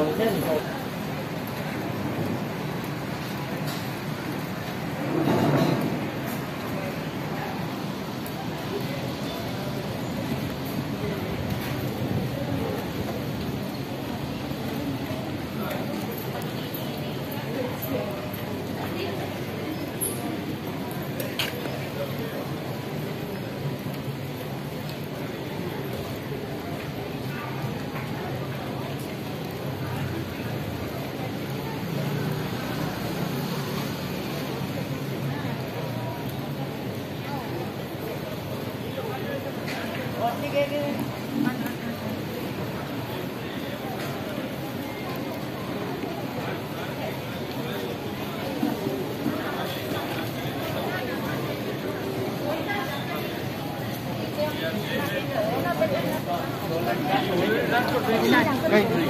はい。对下可以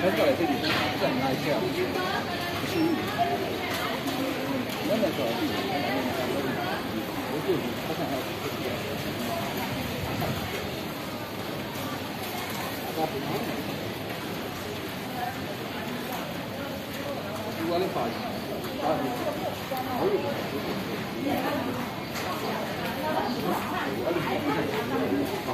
很少在这里站那一下，不是。原来说，我就是他想要。我的发型，啊，好有。我的发型，好。